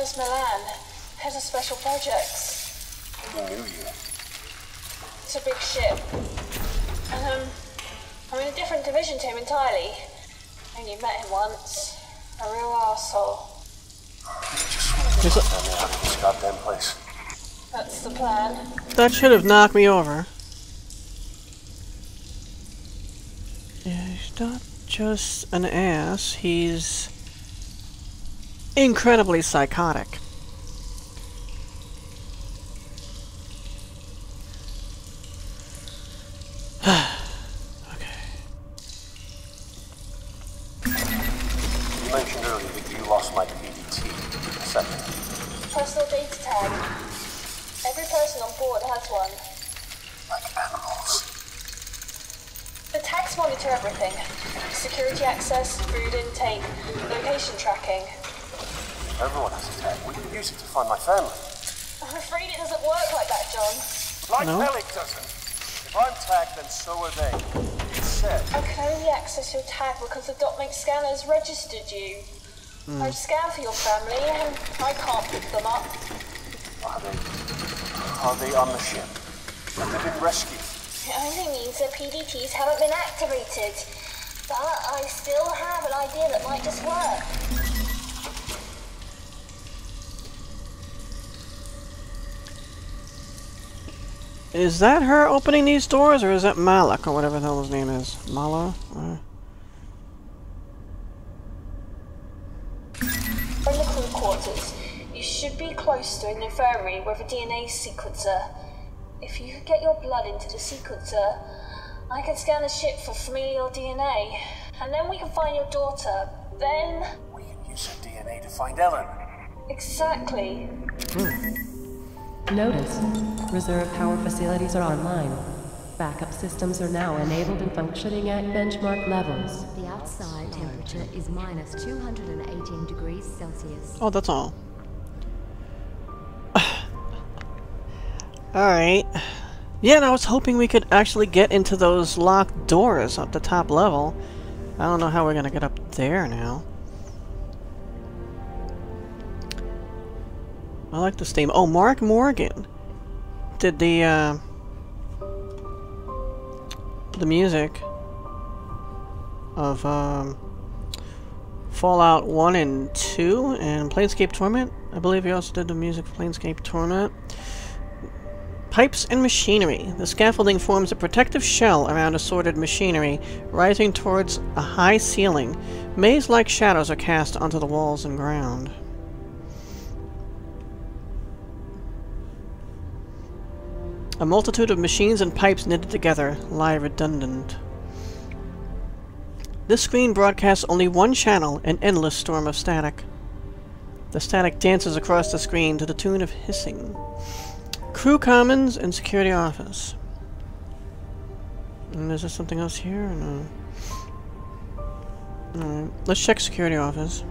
Erasmus Malan, head of special projects. Who knew you? It's a big ship. And, um, I'm in a different division to him entirely. I only met him once. A real arsehole. Just wanted to Is it- tell me out of this goddamn place. That's the plan. That should have knocked me over. Yeah, he's not just an ass, he's incredibly psychotic. okay. You mentioned earlier that you lost my PDT. A second. Personal data tag. Every person on board has one. Like animals. The tags monitor everything. Security access, food intake, location tracking. Everyone has a tag. We can use it to find my family. I'm afraid it doesn't work like that, John. Like No. hell it doesn't. If I'm tagged, then so are they. It said. I can only access your tag because the DotMate scanners registered you. Hmm. I've scanned for your family and I can't pick them up. Are they. Are they on the ship? Have they been rescued? It only means the PDTs haven't been activated. But I still have an idea that might just work. Is that her opening these doors, or is that Malak, or whatever the hell his name is? Mala? Uh, From the crew quarters, you should be close to an infirmary with a DNA sequencer. If you could get your blood into the sequencer, I can scan the ship for familial DNA, and then we can find your daughter. Then, We can use her DNA to find Ellen. exactly. Notice, reserve power facilities are online. Backup systems are now enabled and functioning at benchmark levels. The outside temperature is minus 218 degrees Celsius. oh, that's all. Alright. Yeah, and I was hoping we could actually get into those locked doors up the top level. I don't know how we're gonna get up there now. I like this theme. Oh, Mark Morgan did the, uh, the music of, um, Fallout 1 and 2 and Planescape Torment. I believe he also did the music for Planescape Torment. Pipes and machinery. The scaffolding forms a protective shell around assorted machinery, rising towards a high ceiling. Maze-like shadows are cast onto the walls and ground. A multitude of machines and pipes knitted together lie redundant. This screen broadcasts only one channel, an endless storm of static. The static dances across the screen to the tune of hissing. Crew Commons and Security Office. And is there something else here no? Alright, let's check Security Office.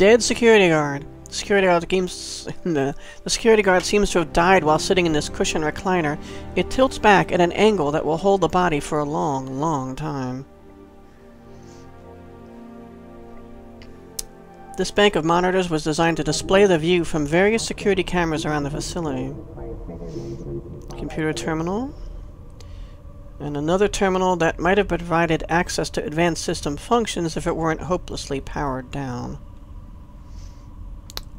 Dead security guard. Security guard the, the security guard seems to have died while sitting in this cushion recliner. It tilts back at an angle that will hold the body for a long, long time. This bank of monitors was designed to display the view from various security cameras around the facility. Computer terminal. And another terminal that might have provided access to advanced system functions if it weren't hopelessly powered down.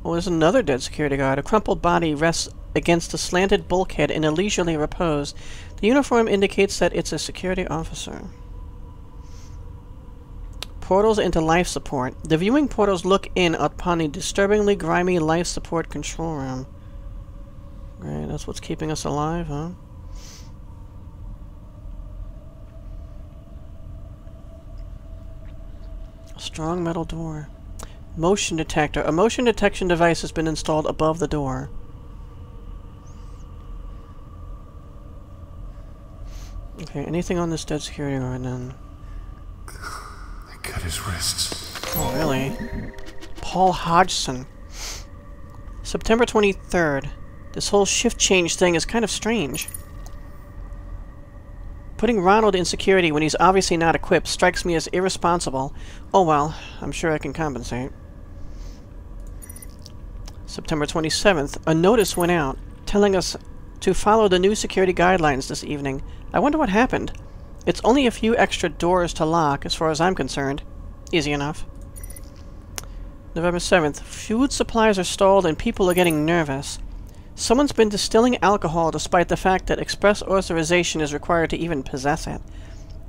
There's another dead security guard. A crumpled body rests against a slanted bulkhead in a leisurely repose. The uniform indicates that it's a security officer. Portals into life support. The viewing portals look in upon the disturbingly grimy life support control room. Great, that's what's keeping us alive, huh? A strong metal door. Motion detector. A motion detection device has been installed above the door. Okay, anything on this dead security guard then? They cut his wrists. Oh, really? Paul Hodgson. September 23rd. This whole shift change thing is kind of strange. Putting Ronald in security when he's obviously not equipped strikes me as irresponsible. Oh well, I'm sure I can compensate. September 27th, a notice went out telling us to follow the new security guidelines this evening. I wonder what happened. It's only a few extra doors to lock, as far as I'm concerned. Easy enough. November 7th, food supplies are stalled and people are getting nervous. Someone's been distilling alcohol despite the fact that express authorization is required to even possess it.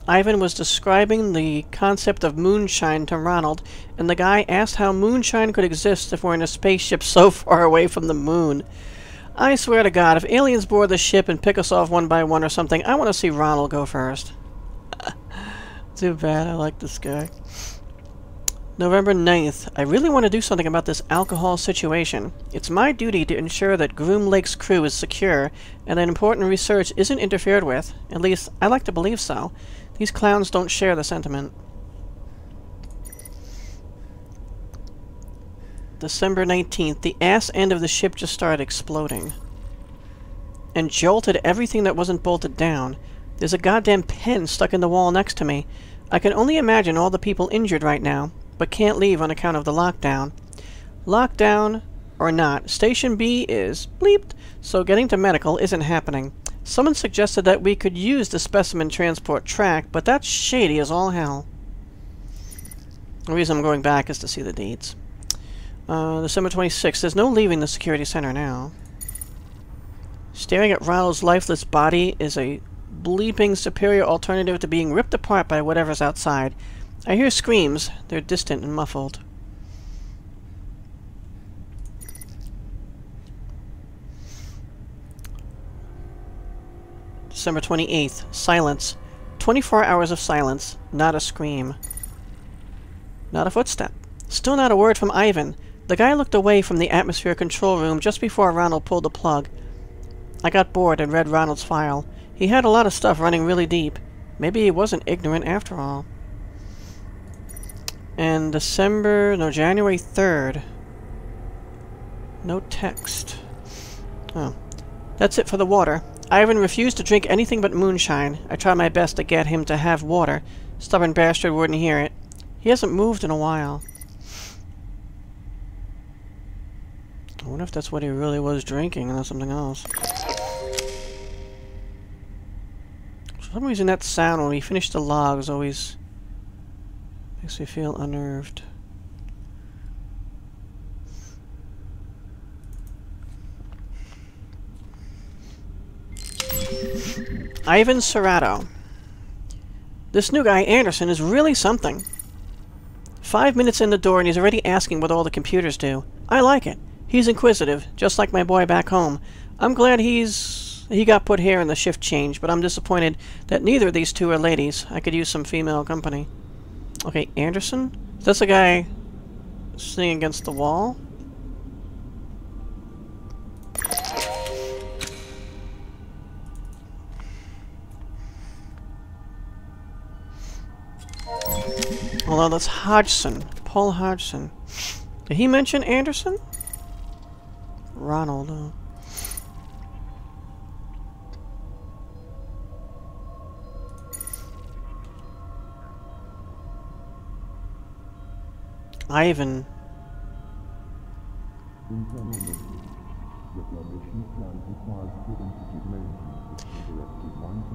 Ivan was describing the concept of moonshine to Ronald, and the guy asked how moonshine could exist if we're in a spaceship so far away from the moon. I swear to God, if aliens board the ship and pick us off one by one or something, I want to see Ronald go first. Too bad, I like this guy. November 9th. I really want to do something about this alcohol situation. It's my duty to ensure that Groom Lake's crew is secure and that important research isn't interfered with. At least, I like to believe so. These clowns don't share the sentiment. December 19th, the ass end of the ship just started exploding. And jolted everything that wasn't bolted down. There's a goddamn pen stuck in the wall next to me. I can only imagine all the people injured right now, but can't leave on account of the lockdown. Lockdown or not, Station B is bleeped, so getting to medical isn't happening. Someone suggested that we could use the specimen transport track, but that's shady as all hell. The reason I'm going back is to see the deeds. Uh, December 26th. There's no leaving the security center now. Staring at Ronald's lifeless body is a bleeping superior alternative to being ripped apart by whatever's outside. I hear screams. They're distant and muffled. December 28th. Silence. 24 hours of silence. Not a scream. Not a footstep. Still not a word from Ivan. The guy looked away from the atmosphere control room just before Ronald pulled the plug. I got bored and read Ronald's file. He had a lot of stuff running really deep. Maybe he wasn't ignorant after all. And December, no, January 3rd. No text. Oh. That's it for the water. Ivan refused to drink anything but moonshine. I tried my best to get him to have water. Stubborn bastard wouldn't hear it. He hasn't moved in a while. I wonder if that's what he really was drinking not something else. For some reason that sound when we finish the logs always makes me feel unnerved. Ivan Serrato. This new guy, Anderson, is really something. Five minutes in the door and he's already asking what all the computers do. I like it. He's inquisitive, just like my boy back home. I'm glad he's... he got put here in the shift change, but I'm disappointed that neither of these two are ladies. I could use some female company. Okay, Anderson? Is this a guy sitting against the wall? Although that's Hodgson. Paul Hodgson. Did he mention Anderson? Ronald. Uh. Ivan.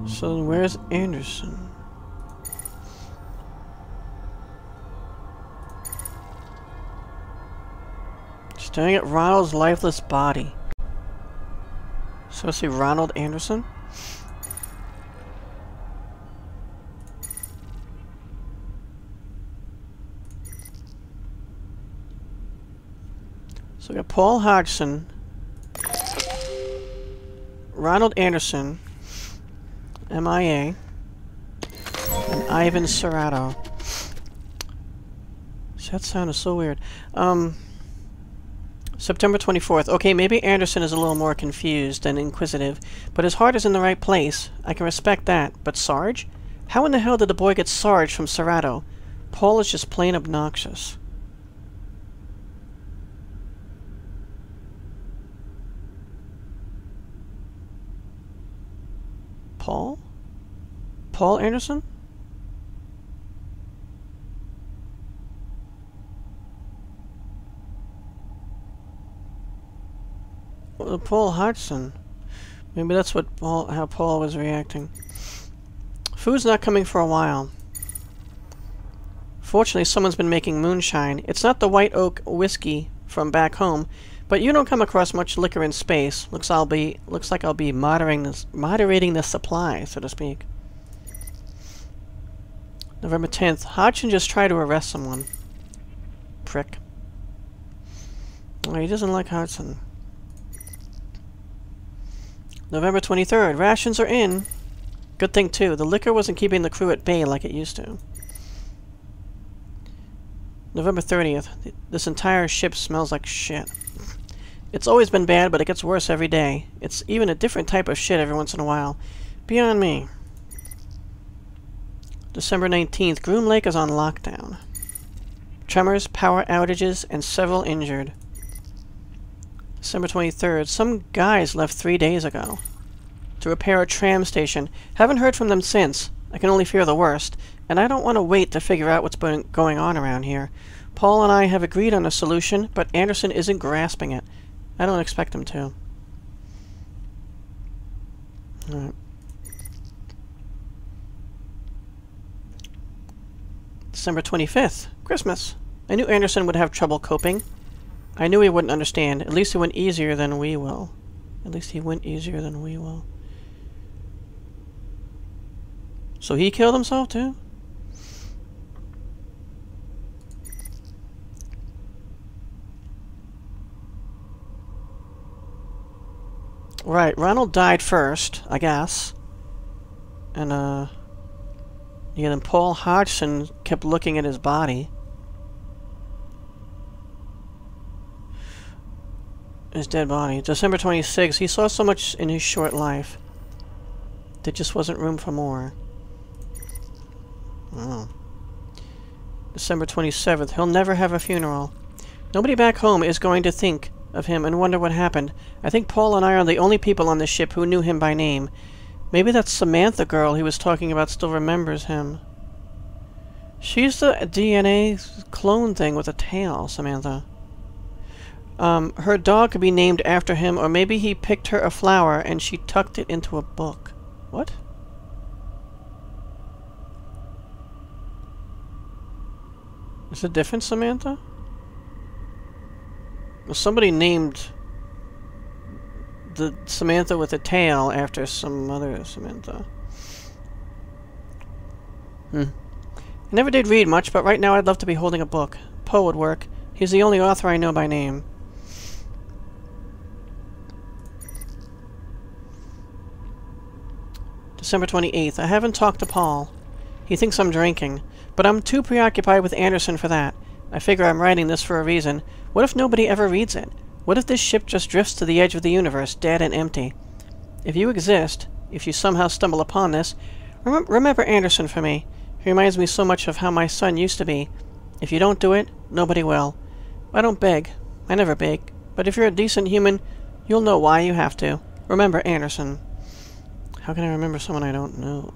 So where's Anderson? Staring at Ronald's lifeless body. So see Ronald Anderson? So we got Paul Hodgson, Ronald Anderson, MIA, and Ivan Serrato. That sound is so weird. Um, September 24th. Okay, maybe Anderson is a little more confused and inquisitive, but his heart is in the right place. I can respect that. But Sarge? How in the hell did the boy get Sarge from Serrato? Paul is just plain obnoxious. Paul? Paul Anderson? Paul Hodgson. Maybe that's what Paul, how Paul was reacting. Food's not coming for a while. Fortunately, someone's been making moonshine. It's not the white oak whiskey from back home, but you don't come across much liquor in space. Looks I'll be looks like I'll be moderating this, moderating the supply, so to speak. November 10th. Hodgson just tried to arrest someone. Prick. Oh, he doesn't like Hodgson. November 23rd. Rations are in. Good thing, too. The liquor wasn't keeping the crew at bay like it used to. November 30th. This entire ship smells like shit. It's always been bad, but it gets worse every day. It's even a different type of shit every once in a while. Beyond me. December 19th. Groom Lake is on lockdown. Tremors, power outages, and several injured. December 23rd. Some guys left three days ago. To repair a tram station. Haven't heard from them since. I can only fear the worst. And I don't want to wait to figure out what's been going on around here. Paul and I have agreed on a solution, but Anderson isn't grasping it. I don't expect him to. December 25th. Christmas. I knew Anderson would have trouble coping. I knew he wouldn't understand. At least he went easier than we will. At least he went easier than we will. So he killed himself too? Right, Ronald died first, I guess. And, uh... Yeah, then Paul Hodgson kept looking at his body. His dead body. December 26, he saw so much in his short life. There just wasn't room for more. Oh. December 27th, he'll never have a funeral. Nobody back home is going to think of him and wonder what happened. I think Paul and I are the only people on this ship who knew him by name. Maybe that Samantha girl he was talking about still remembers him. She's the DNA clone thing with a tail, Samantha. Um, her dog could be named after him, or maybe he picked her a flower and she tucked it into a book. What? Is it different, Samantha? Well, somebody named the Samantha with a tail after some other Samantha. Hmm. I never did read much, but right now I'd love to be holding a book. Poe would work. He's the only author I know by name. December 28th. I haven't talked to Paul. He thinks I'm drinking, but I'm too preoccupied with Anderson for that. I figure I'm writing this for a reason. What if nobody ever reads it? What if this ship just drifts to the edge of the universe, dead and empty? If you exist, if you somehow stumble upon this, rem remember Anderson for me. He reminds me so much of how my son used to be. If you don't do it, nobody will. I don't beg. I never beg. But if you're a decent human, you'll know why you have to. Remember Anderson. How can I remember someone I don't know?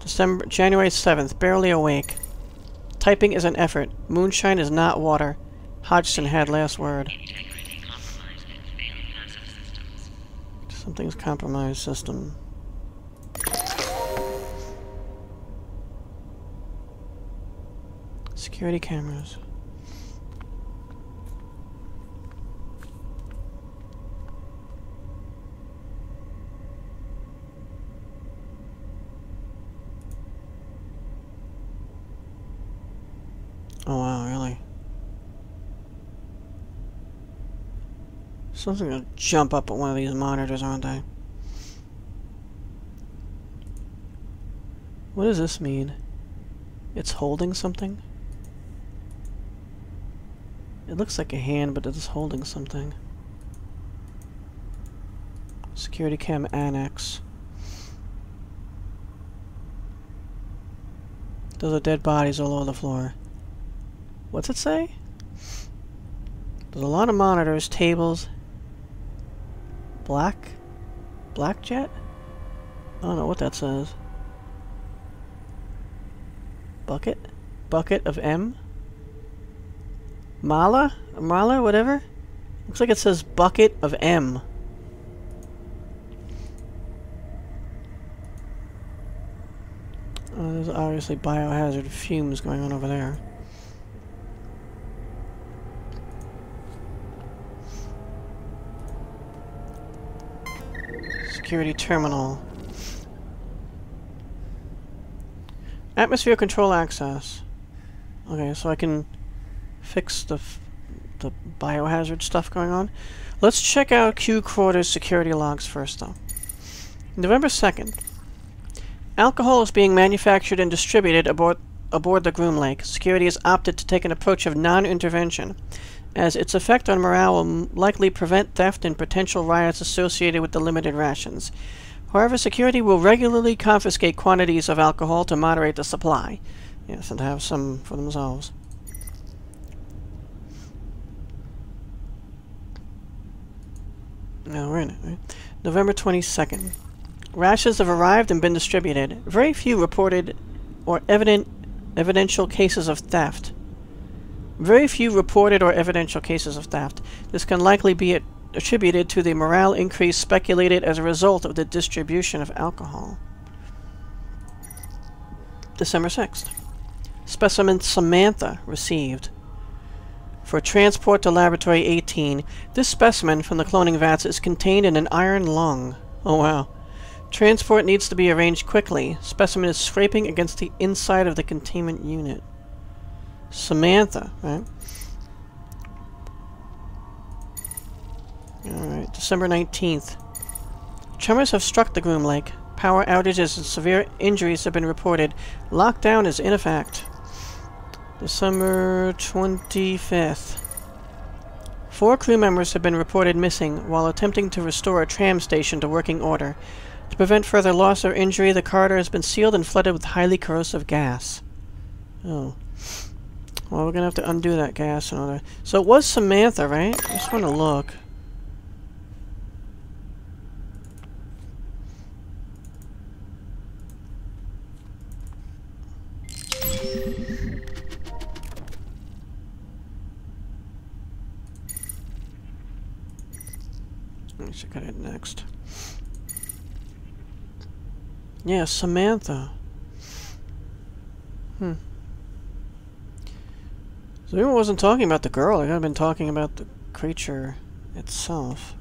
December, January 7th, barely awake. Typing is an effort. Moonshine is not water. Hodgson had last word. Something's compromised system. Security cameras. Oh wow, really? Something gonna jump up at one of these monitors, aren't they? What does this mean? It's holding something? It looks like a hand, but it's holding something. Security cam annex. Those are dead bodies all over the floor. What's it say? There's a lot of monitors, tables. Black? Black jet? I don't know what that says. Bucket? Bucket of M? Mala? Mala, whatever? Looks like it says bucket of M. Oh, there's obviously biohazard fumes going on over there. Security terminal. Atmosphere control access. Okay, so I can fix the the biohazard stuff going on. Let's check out Q Quarters security logs first, though. November 2nd. Alcohol is being manufactured and distributed aboard, aboard the Groom Lake. Security has opted to take an approach of non-intervention, as its effect on morale will likely prevent theft and potential riots associated with the limited rations. However, security will regularly confiscate quantities of alcohol to moderate the supply. Yes, and have some for themselves. Now we're in it, right? November 22nd. Rashes have arrived and been distributed. Very few reported or evident evidential cases of theft. Very few reported or evidential cases of theft. This can likely be attributed to the morale increase speculated as a result of the distribution of alcohol. December 6th. Specimen Samantha received. For transport to Laboratory 18, this specimen from the cloning vats is contained in an iron lung. Oh wow. Transport needs to be arranged quickly. Specimen is scraping against the inside of the containment unit. Samantha, right? Alright, December 19th. Tremors have struck the Groom Lake. Power outages and severe injuries have been reported. Lockdown is in effect. December 25th. Four crew members have been reported missing while attempting to restore a tram station to working order. To prevent further loss or injury, the corridor has been sealed and flooded with highly corrosive gas. Oh. Well, we're gonna have to undo that gas in order... So it was Samantha, right? I just want to look. It next. Yeah, Samantha. Hmm. So we wasn't talking about the girl, I could have been talking about the creature itself.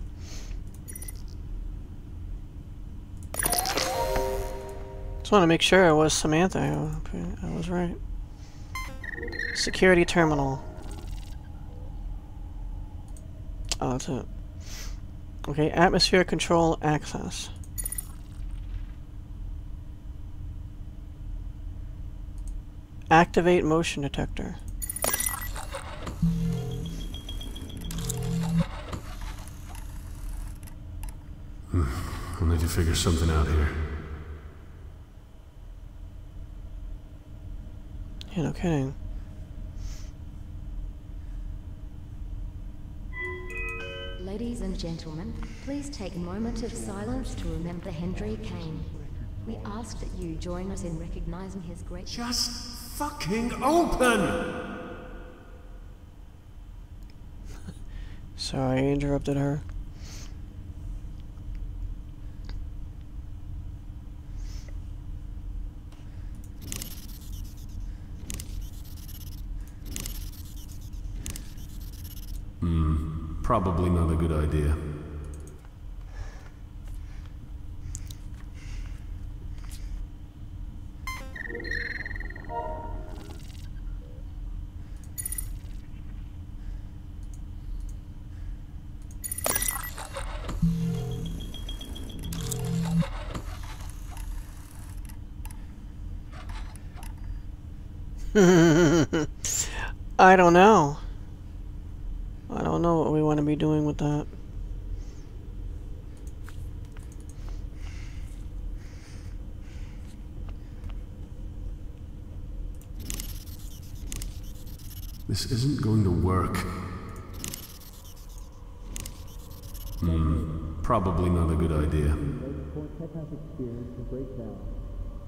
Just want to make sure it was Samantha. I, I was right. Security terminal. Oh, that's it. Okay, atmosphere control access. Activate motion detector. Need to figure something out here. Yeah, no kidding. Ladies and gentlemen, please take a moment of silence to remember Henry Kane. We ask that you join us in recognizing his great... Just fucking open! Sorry, I interrupted her. Probably not a good idea. I don't know. I don't know what we want to be doing with that. This isn't going to work. Hmm. Probably not a good idea.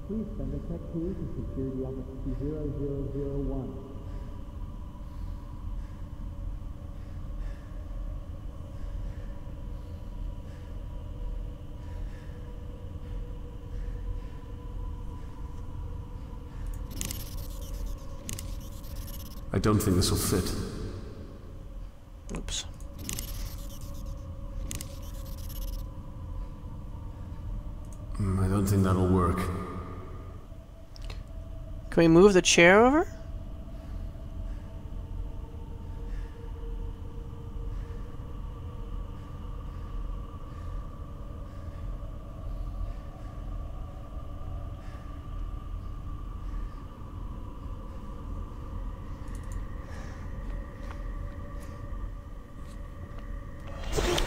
Please send a tech to security office 0001. Don't think this will fit. Oops. Mm, I don't think that'll work. Can we move the chair over?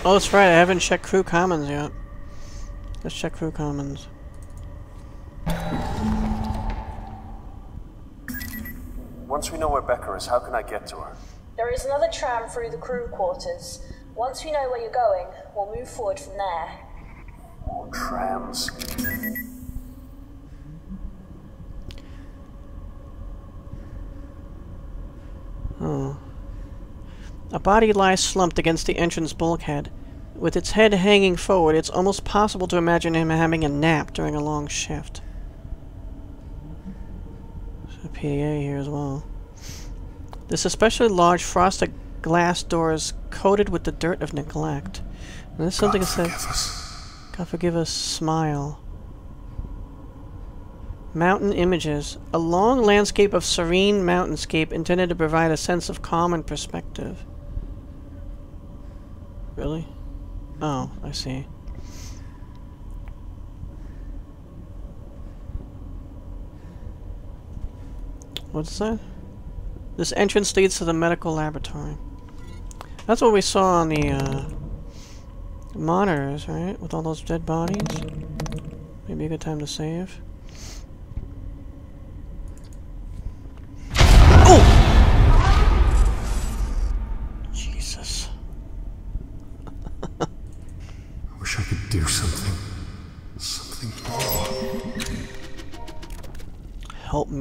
Oh, that's right. I haven't checked crew commons yet. Let's check crew commons. Once we know where Becca is, how can I get to her? There is another tram through the crew quarters. Once we know where you're going, we'll move forward from there. More trams. A body lies slumped against the entrance bulkhead. With its head hanging forward, it's almost possible to imagine him having a nap during a long shift. There's a PDA here as well. This especially large frosted glass door is coated with the dirt of neglect. And there's something that says, Forgive us. God forgive us, smile. Mountain images. A long landscape of serene mountainscape intended to provide a sense of calm and perspective. Really? Oh, I see. What's that? This entrance leads to the medical laboratory. That's what we saw on the, uh, monitors, right? With all those dead bodies. Maybe a good time to save.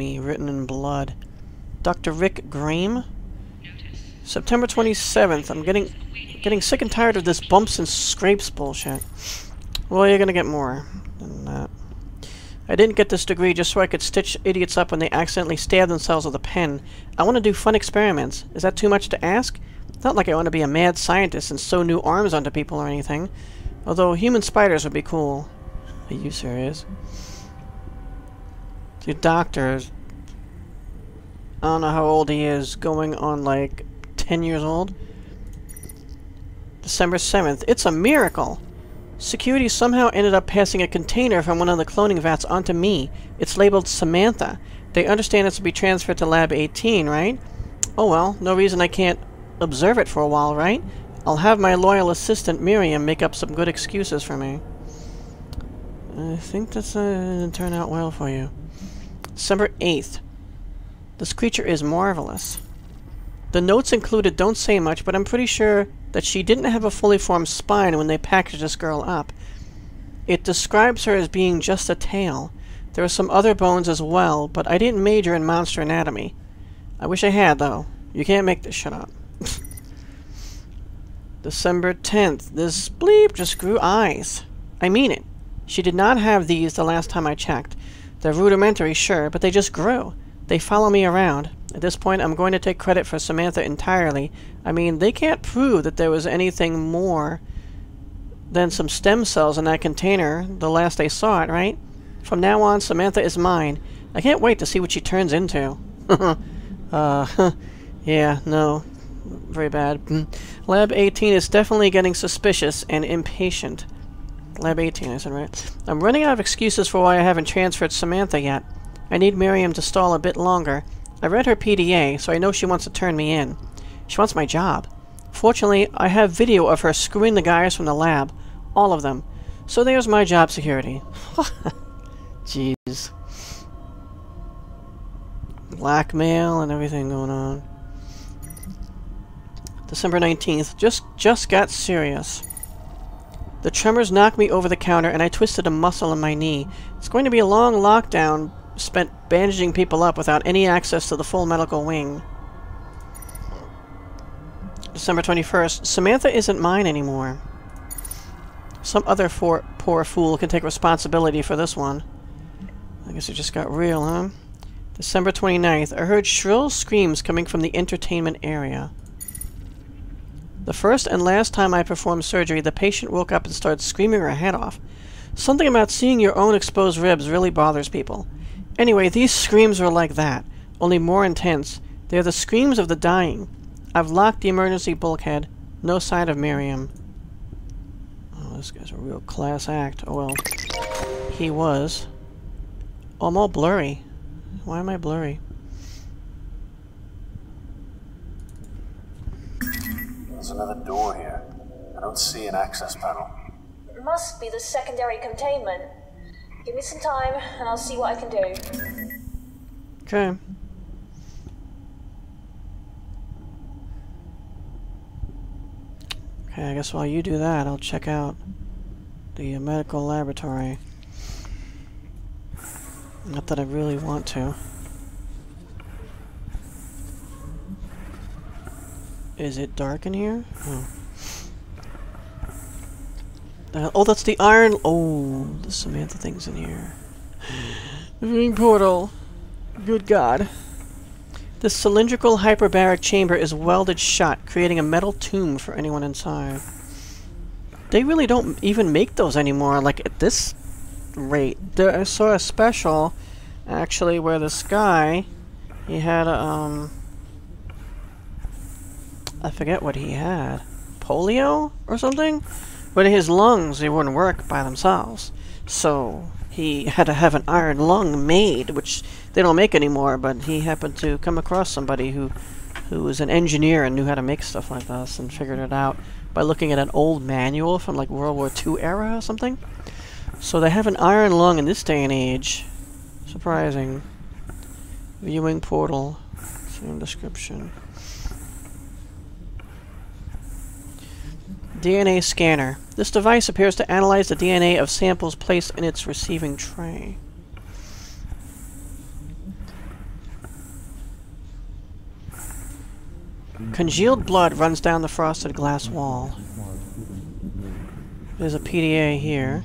Me, written in blood. Dr. Rick Graeme? September 27th. I'm getting getting sick and tired of this bumps and scrapes bullshit. Well, you're gonna get more than that. I didn't get this degree just so I could stitch idiots up when they accidentally stab themselves with a pen. I want to do fun experiments. Is that too much to ask? Not like I want to be a mad scientist and sew new arms onto people or anything. Although human spiders would be cool. Are you serious? The doctor is I don't know how old he is, going on like 10 years old. December 7th. It's a miracle! Security somehow ended up passing a container from one of the cloning vats onto me. It's labeled Samantha. They understand it's to be transferred to Lab 18, right? Oh well, no reason I can't observe it for a while, right? I'll have my loyal assistant Miriam make up some good excuses for me. I think that's uh, turn out well for you. December 8th. This creature is marvelous. The notes included don't say much, but I'm pretty sure that she didn't have a fully formed spine when they packaged this girl up. It describes her as being just a tail. There are some other bones as well, but I didn't major in monster anatomy. I wish I had, though. You can't make this shit up. December 10th. This bleep just grew eyes. I mean it. She did not have these the last time I checked. They're rudimentary, sure, but they just grew. They follow me around. At this point, I'm going to take credit for Samantha entirely. I mean, they can't prove that there was anything more than some stem cells in that container the last they saw it, right? From now on, Samantha is mine. I can't wait to see what she turns into. uh, yeah, no. Very bad. Lab 18 is definitely getting suspicious and impatient. Lab 18, I said right. I'm running out of excuses for why I haven't transferred Samantha yet. I need Miriam to stall a bit longer. I read her PDA, so I know she wants to turn me in. She wants my job. Fortunately, I have video of her screwing the guys from the lab. All of them. So there's my job security. Jeez. Blackmail and everything going on. December 19th. Just just got serious. The tremors knocked me over the counter and I twisted a muscle in my knee. It's going to be a long lockdown spent bandaging people up without any access to the full medical wing. December 21st. Samantha isn't mine anymore. Some other poor fool can take responsibility for this one. I guess it just got real, huh? December 29th. I heard shrill screams coming from the entertainment area. The first and last time I performed surgery, the patient woke up and started screaming her head off. Something about seeing your own exposed ribs really bothers people. Anyway, these screams are like that, only more intense. They're the screams of the dying. I've locked the emergency bulkhead. No sign of Miriam. Oh, this guy's a real class act. Oh well. He was. Oh, I'm all blurry. Why am I blurry? There's another door here. I don't see an access panel. It must be the secondary containment. Give me some time, and I'll see what I can do. Okay. Okay, I guess while you do that, I'll check out the medical laboratory. Not that I really want to. Is it dark in here? Oh. Uh, oh, that's the iron. Oh, the Samantha thing's in here. The ring portal. Good God. The cylindrical hyperbaric chamber is welded shut, creating a metal tomb for anyone inside. They really don't even make those anymore, like at this rate. There, I saw a special, actually, where this guy, he had a, um... I forget what he had. Polio? Or something? But his lungs, they wouldn't work by themselves. So, he had to have an iron lung made, which they don't make anymore, but he happened to come across somebody who who was an engineer and knew how to make stuff like this and figured it out by looking at an old manual from like World War II era or something. So they have an iron lung in this day and age. Surprising. Viewing portal. Same description. DNA scanner. This device appears to analyze the DNA of samples placed in its receiving tray. Congealed blood runs down the frosted glass wall. There's a PDA here.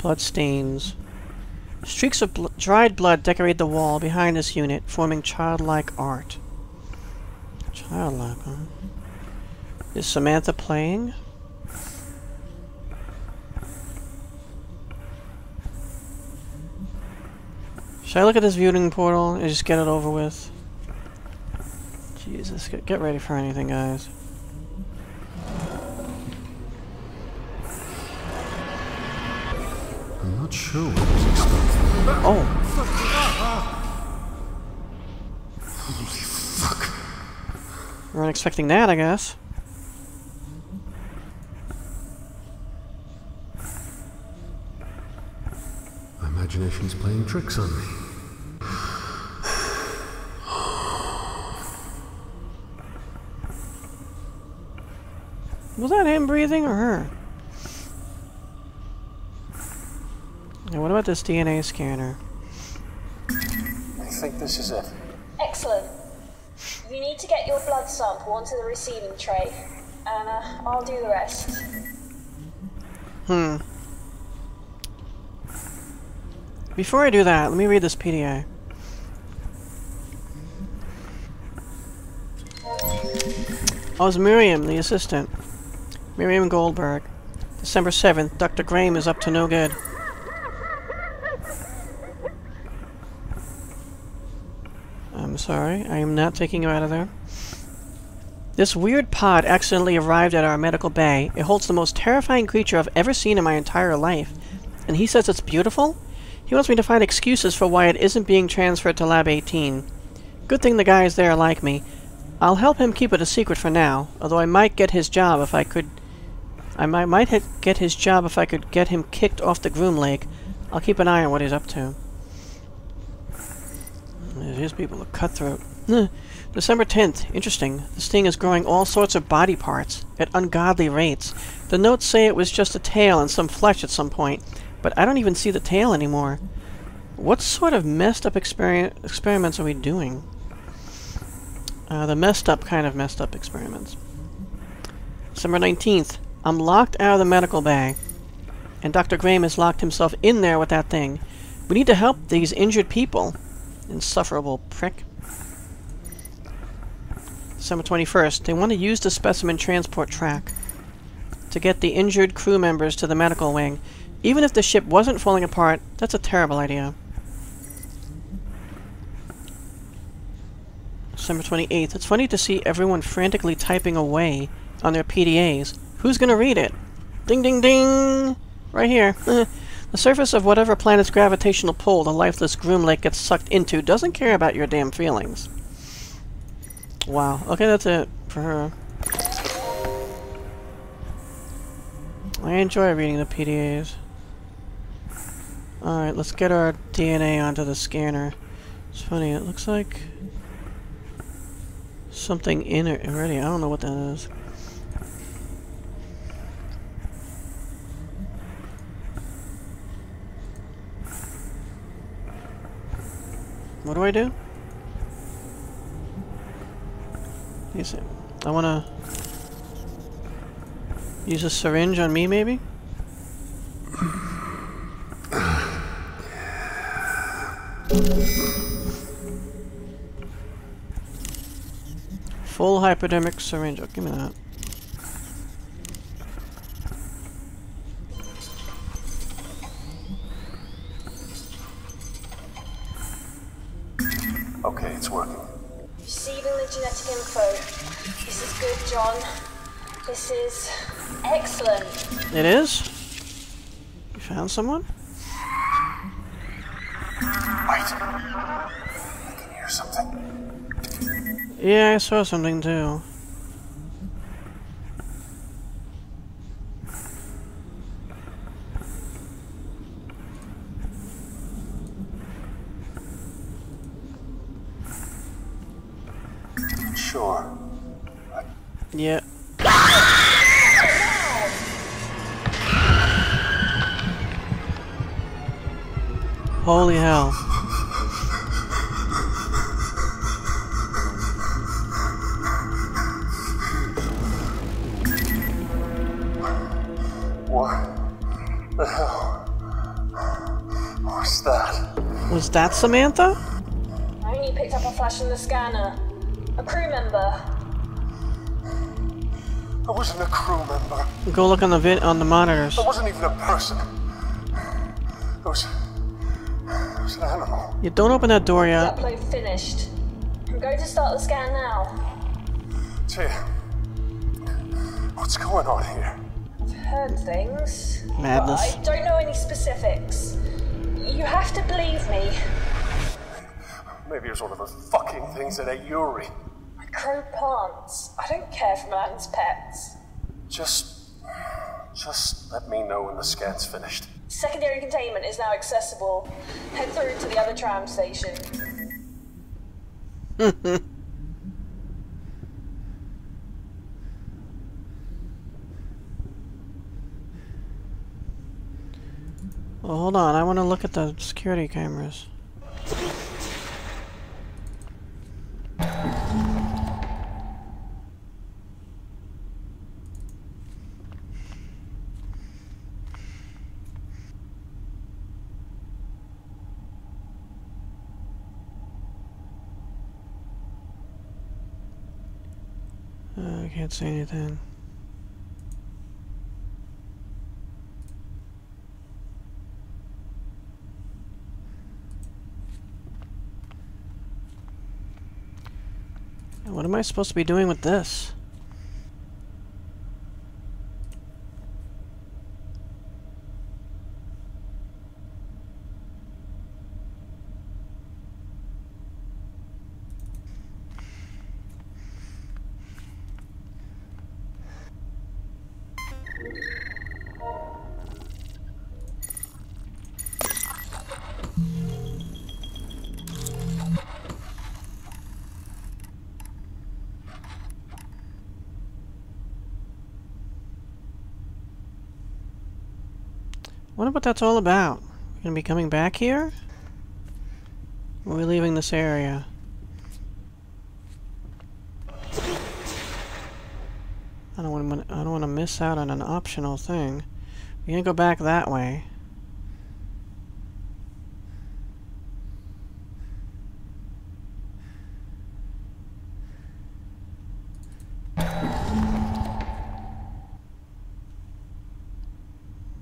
Blood stains. Streaks of bl dried blood decorate the wall behind this unit, forming childlike art. Childlike, huh? Is Samantha playing? Should I look at this viewing portal and just get it over with? Jesus, get, get ready for anything, guys. I'm not sure what was expecting. Oh. Weren't expecting that, I guess. My imagination's playing tricks on me. Was that him breathing or her? Now, what about this DNA scanner? I think this is it. Excellent. You need to get your blood sample onto the receiving tray, and uh, I'll do the rest. Hmm. Before I do that, let me read this PDA. Oh, it's Miriam, the assistant. Miriam Goldberg. December 7th, Dr. Graeme is up to no good. Sorry, I am not taking you out of there. This weird pod accidentally arrived at our medical bay. It holds the most terrifying creature I've ever seen in my entire life. And he says it's beautiful? He wants me to find excuses for why it isn't being transferred to Lab 18. Good thing the guys there like me. I'll help him keep it a secret for now, although I might get his job if I could... I might, get his job if I could get him kicked off the Groom Lake. I'll keep an eye on what he's up to. His people are cutthroat. December 10th. Interesting. This thing is growing all sorts of body parts at ungodly rates. The notes say it was just a tail and some flesh at some point, but I don't even see the tail anymore. What sort of messed up experi experiments are we doing? Uh, the messed up kind of messed up experiments. December 19th. I'm locked out of the medical bay. And Dr. Graeme has locked himself in there with that thing. We need to help these injured people. Insufferable prick. December 21st. They want to use the specimen transport track to get the injured crew members to the medical wing. Even if the ship wasn't falling apart, that's a terrible idea. December 28th. It's funny to see everyone frantically typing away on their PDAs. Who's gonna read it? Ding ding ding! Right here. the surface of whatever planet's gravitational pull the lifeless Groomlake gets sucked into doesn't care about your damn feelings. Wow. Okay, that's it for her. I enjoy reading the PDAs. Alright, let's get our DNA onto the scanner. It's funny, it looks like something in it already. I don't know what that is. What do I do? You see, I wanna use a syringe on me, maybe? Full hypodermic syringe. Oh, give me that. Found someone? Wait. I can hear something. Yeah, I saw something too. Sure. Yeah. Holy hell. What the hell? What's that? Was that Samantha? I only picked up a flash in the scanner. A crew member. I wasn't a crew member. Go look on the vid on the monitors. I wasn't even a person. You don't open that door yet. Upload finished. I'm going to start the scan now. Te'ah. What's going on here? I've heard things. Madness. I don't know any specifics. You have to believe me. Maybe it was one of those fucking things that ate Yuri. My crow plants. I don't care for man's pets. Just. Just let me know when the scan's finished. Secondary containment is now accessible. Head through to the other tram station. Well, hold on. I want to look at the security cameras. Can't see anything. What am I supposed to be doing with this? Wonder what that's all about. We're gonna be coming back here? Or are we leaving this area? I don't want to. I don't want to miss out on an optional thing. We're gonna go back that way.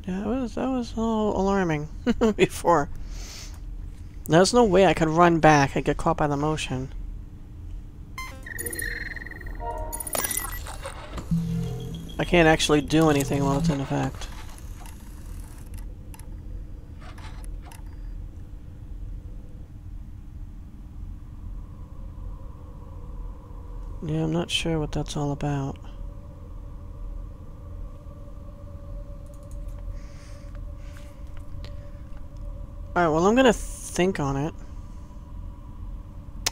Yeah, that was that was a little alarming before. There's no way I could run back. I'd get caught by the motion. I can't actually do anything while it's in effect. Yeah, I'm not sure what that's all about. Alright, well I'm gonna think on it.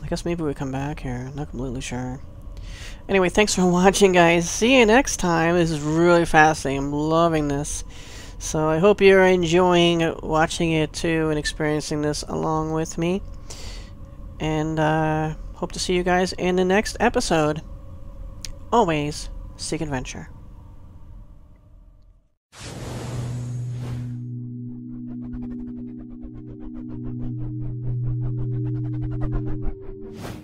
I guess maybe we come back here. Not completely sure. Anyway, thanks for watching, guys. See you next time. This is really fascinating. I'm loving this. So I hope you're enjoying watching it too and experiencing this along with me. And uh, hope to see you guys in the next episode. Always seek adventure.